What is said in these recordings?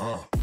Uh.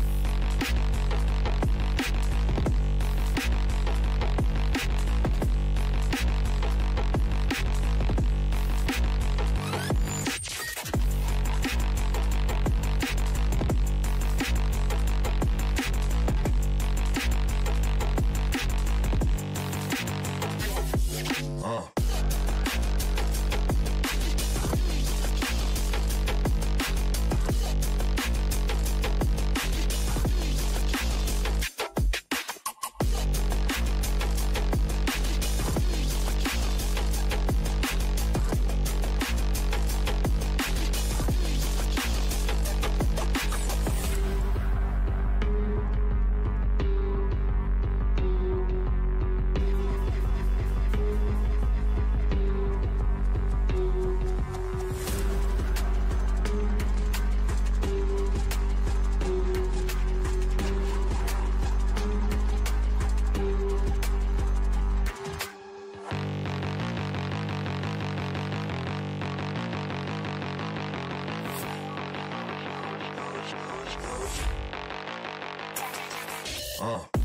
Uh.